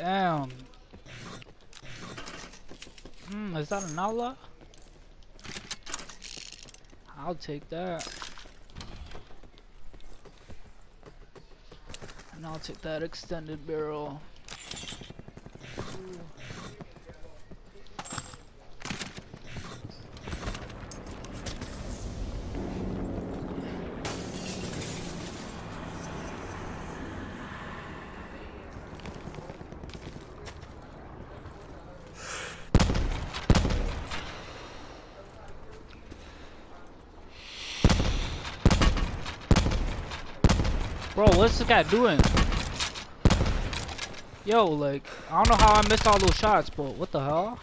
Damn. Hmm, is that an outlaw? I'll take that. And I'll take that extended barrel. Ooh. Bro, what's this guy doing? Yo, like, I don't know how I missed all those shots, but what the hell?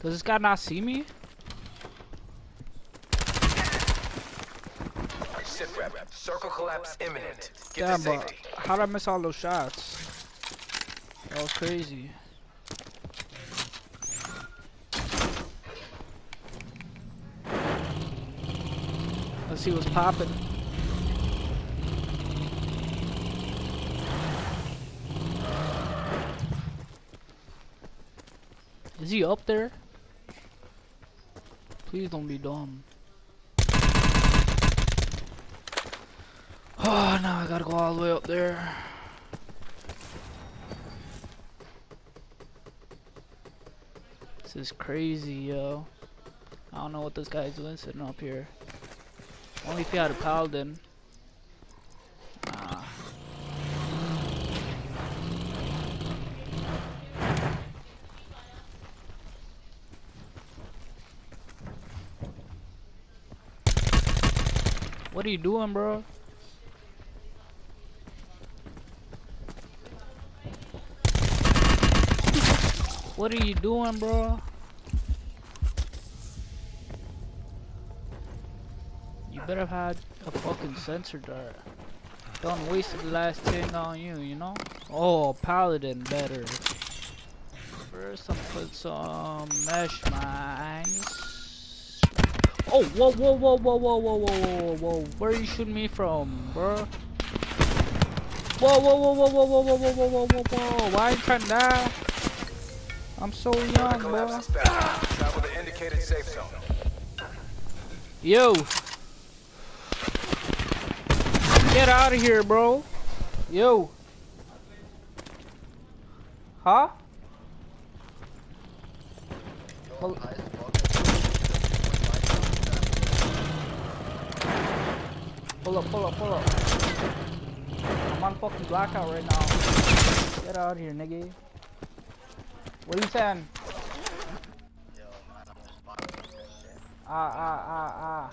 Does this guy not see me? Circle collapse imminent. Get Damn, but how did I miss all those shots? That was crazy. Let's see what's popping. Is he up there? Please don't be dumb. Oh, now I gotta go all the way up there. This is crazy, yo. I don't know what this guy's doing sitting up here. Only if he had a paladin. What are you doing, bro? What are you doing, bro? You better have had a fucking sensor dart. Don't waste the last 10 on you, you know? Oh, paladin better. First, I'm put some mesh mines. Oh, whoa, whoa, whoa, whoa, whoa, whoa, whoa, whoa, whoa. Where you shooting me from, bro? Whoa, whoa, whoa, whoa, whoa, whoa, whoa, whoa, whoa, whoa, whoa. Why you trying to die? I'm so young, bro. Travel to indicated safe zone. Yo. Get out of here, bro. Yo. Huh? Pull, pull up, pull up, pull up. I'm on fucking blackout right now. Get out of here, nigga. What are you saying? Ah, ah, ah, ah.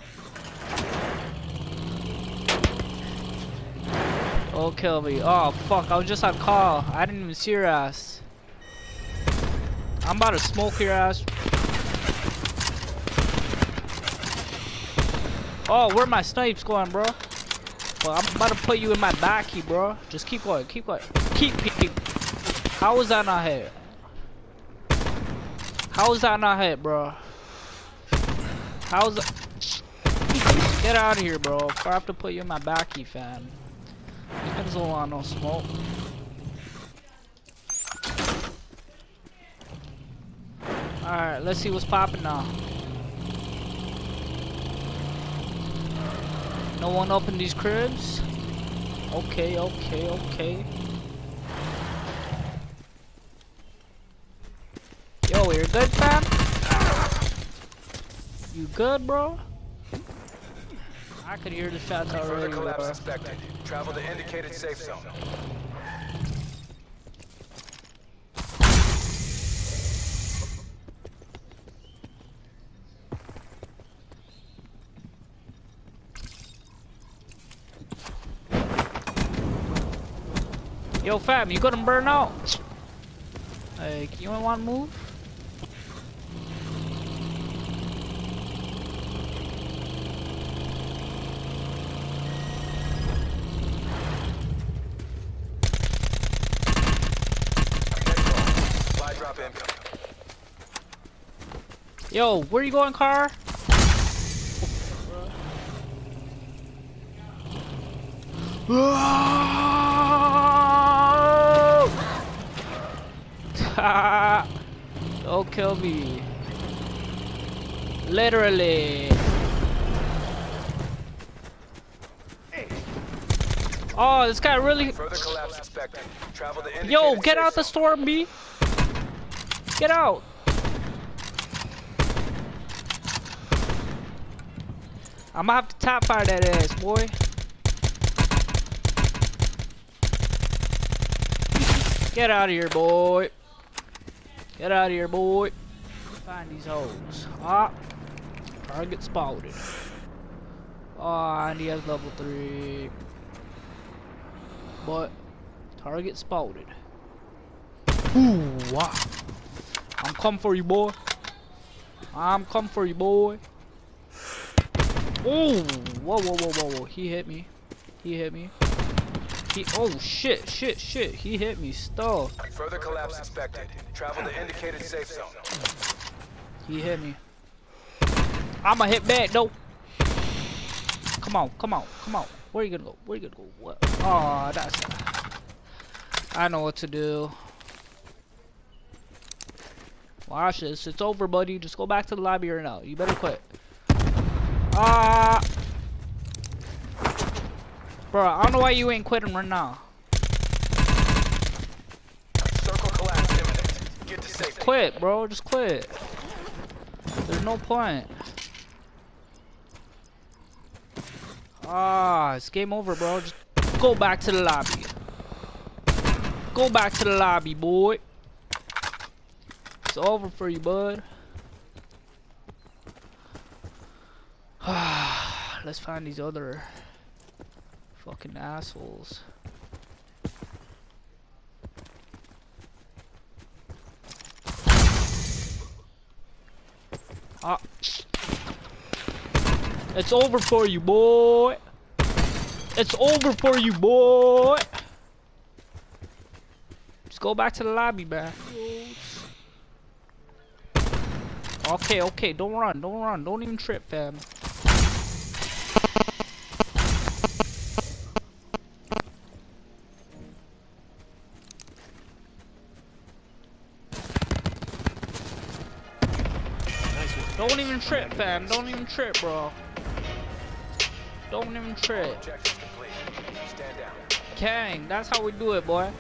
Oh, kill me. Oh, fuck. I was just on call. I didn't even see your ass. I'm about to smoke your ass. Oh, where my snipes going, bro? Well, I'm about to put you in my backy, bro. Just keep going. Keep going. Keep, keep. How was that not hit? How is that not hit, bro? How's that? Get out of here, bro. I have to put you in my backy, fam. Don't want no smoke. Alright, let's see what's popping now. No one up in these cribs? Okay, okay, okay. Yo, you're good, fam? You good, bro? I could hear the shots Further already, collapse bro. suspected. Travel to indicated safe zone. Yo, fam, you gonna burn out. Like, you want to move? Yo, where you going, car? Ah! kill me. Literally. Oh, this guy really. Further collapse expected. Travel the indicated Yo, get out the storm, B. Get out. I'm gonna have to top fire that ass, boy. Get out of here, boy. Get out of here, boy. Find these hoes. Ah. Target spotted. Oh, and he has level 3. But, target spotted. Ooh, wow. I'm come for you, boy. I'm come for you, boy. Oh, whoa, whoa, whoa, whoa, whoa. He hit me. He hit me. He, oh, shit, shit, shit. He hit me. Stuff. Further collapse expected. Travel to indicated safe zone. He hit me. I'ma hit back though. Come on, come on, come on. Where you gonna go? Where you gonna go? What? Oh, that's. I know what to do. Watch this. It's over, buddy. Just go back to the lobby right now. You better quit. Ah. Bro, I don't know why you ain't quitting right now. Circle collapse imminent. Get to safety. Quit, bro. Just quit. There's no point. Ah, it's game over, bro. Just go back to the lobby. Go back to the lobby, boy. It's over for you, bud. Let's find these other fucking assholes. Ah. It's over for you, boy. It's over for you, boy. Just go back to the lobby, man. Okay, okay, don't run, don't run, don't even trip, fam. Don't even trip, fam. Don't even trip, bro. Don't even trip. Objective complete. Stand down. Kang, that's how we do it, boy.